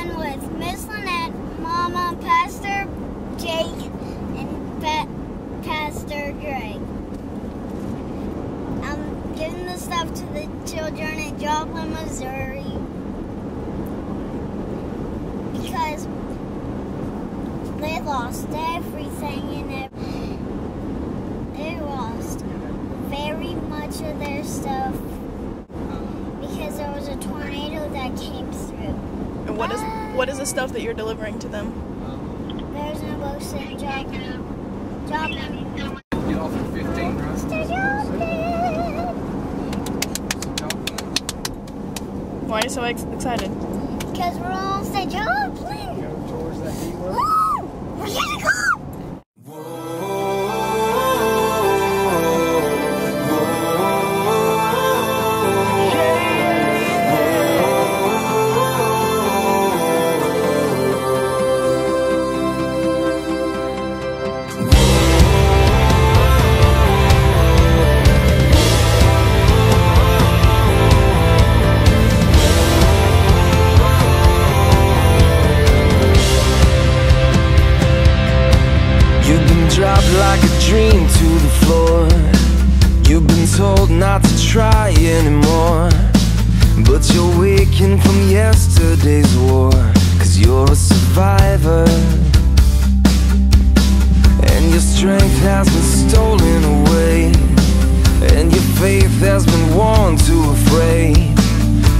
With Miss Lynette, Mama, Pastor Jake, and pa- Pastor Greg. I'm giving the stuff to the children in Joplin, Missouri. Because they lost everything and it, they lost very much of their stuff um, because there was a tornado that came through. And what is what is the stuff that you're delivering to them? There's no boats in Joplin. Joplin. Get off at 15, right? Why are you so ex- excited? Because we're almost at Joplin. Go towards that heat wave. Woo! We're gonna go! Dropped like a dream to the floor. You've been told not to try anymore. But you're waking from yesterday's war. Cause you're a survivor. And your strength has been stolen away. And your faith has been worn to a fray.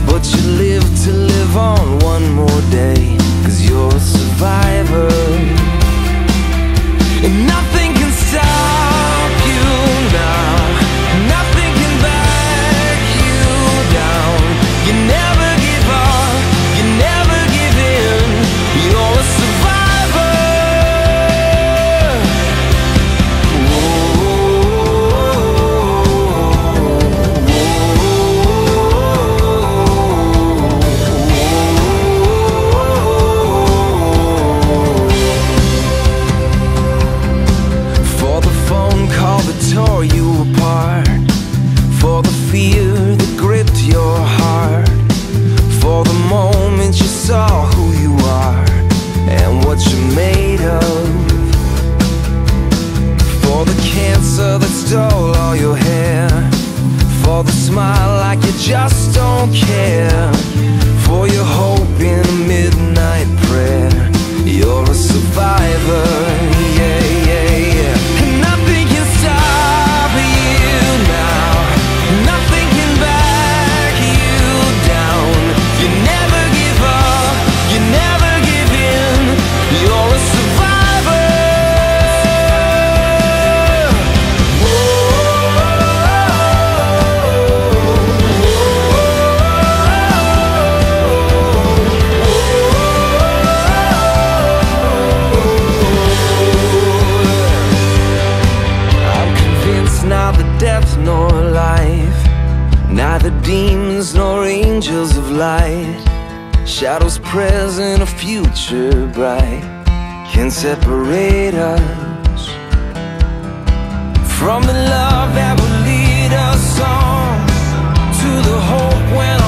But you live to live on one more day. Cause you're a survivor. Tore you apart. For the fear that gripped your heart. For the moment you saw who you are and what you're made of. For the cancer that stole all your hair. For the smile like you just don't care. For your hope in a midnight prayer. You're a survivor, shadows present or future bright, can separate us from the love that will lead us on to the hope when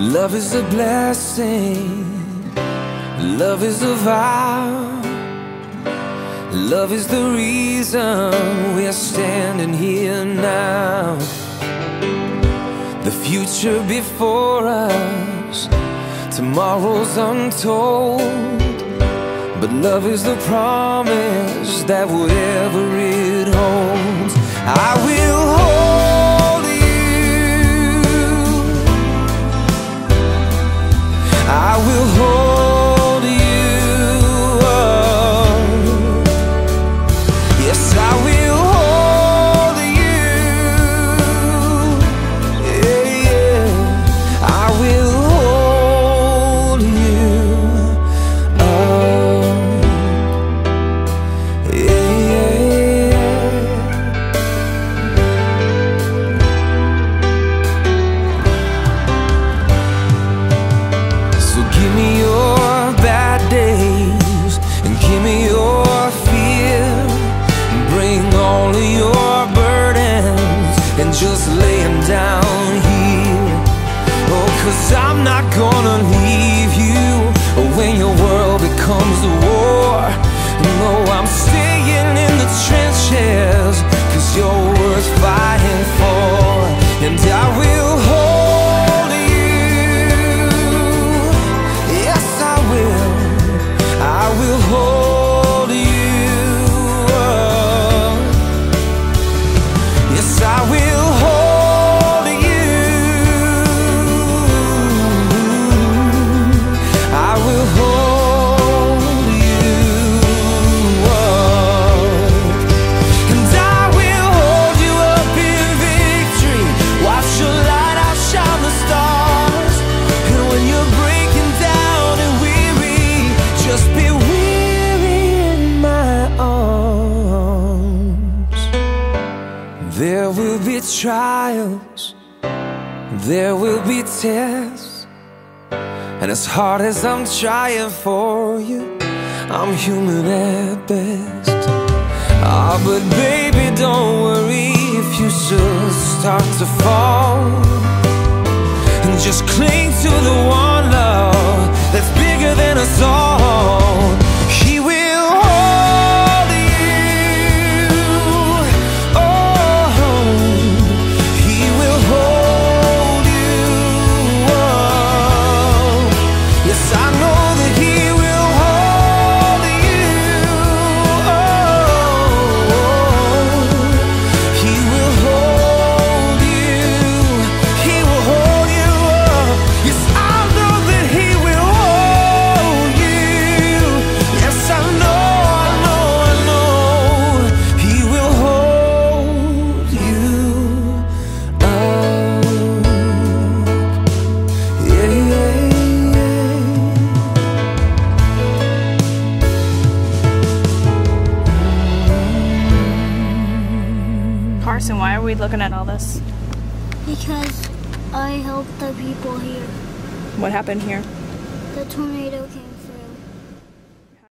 Love is a blessing. Love is a vow. Love is the reason we're standing here now. The future before us, tomorrow's untold. But love is the promise that whatever it holds, I will hold trials, there will be tests. And as hard as I'm trying for you, I'm human at best. Ah, but baby, don't worry if you should start to fall. And just cling to the one love that's bigger than us all. Are we looking at all this? Because I helped the people here. What happened here? The tornado came.